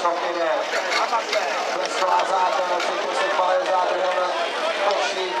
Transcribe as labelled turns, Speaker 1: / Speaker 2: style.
Speaker 1: Šachine, Plesková zátel, Cítko se Palec zátel, Kočník,